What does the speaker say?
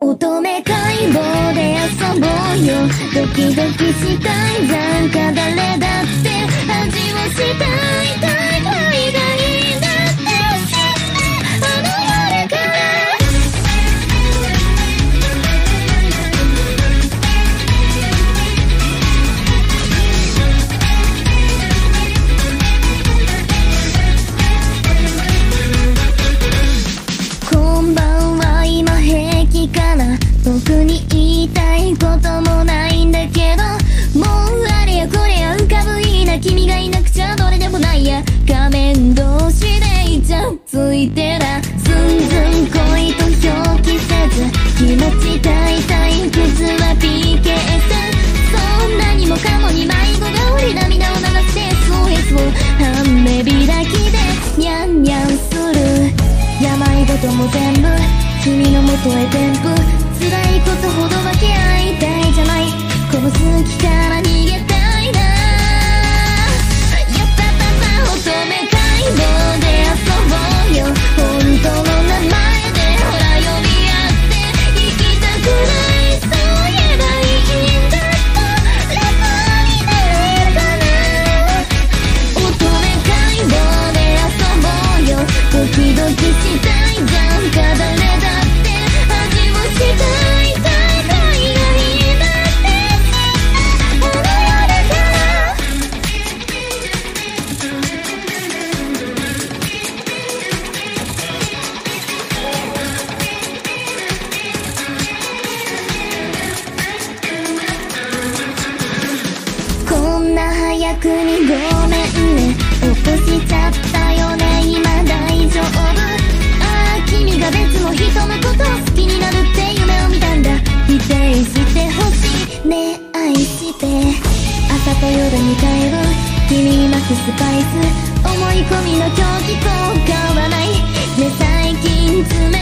乙女解剖で遊ぼうよ。ドキドキしたい。なんか誰仮面同士でいてらずんずん恋と表記せず気持ち大体靴は PK さそんなにもかもに迷子がおり涙を流して SOS を半目開きでニャンニャンする病事も全部君の元へ添付逆にごめんね落としちゃったよね今大丈夫。ああ君が別の人のことを好きになるって夢を見たんだ否定してほしいね愛して朝と夜に帰ろう。君に巻くスパイス思い込みの狂気と変わらない。ね最近冷